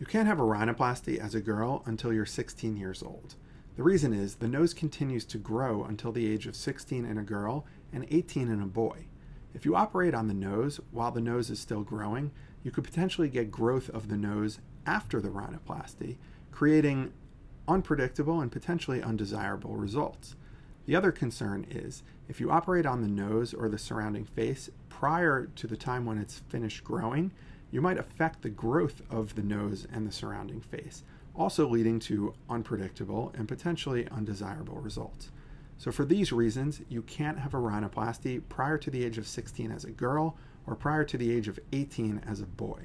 You can't have a rhinoplasty as a girl until you're 16 years old. The reason is the nose continues to grow until the age of 16 in a girl and 18 in a boy. If you operate on the nose while the nose is still growing, you could potentially get growth of the nose after the rhinoplasty, creating unpredictable and potentially undesirable results. The other concern is if you operate on the nose or the surrounding face prior to the time when it's finished growing, you might affect the growth of the nose and the surrounding face, also leading to unpredictable and potentially undesirable results. So, for these reasons, you can't have a rhinoplasty prior to the age of 16 as a girl or prior to the age of 18 as a boy.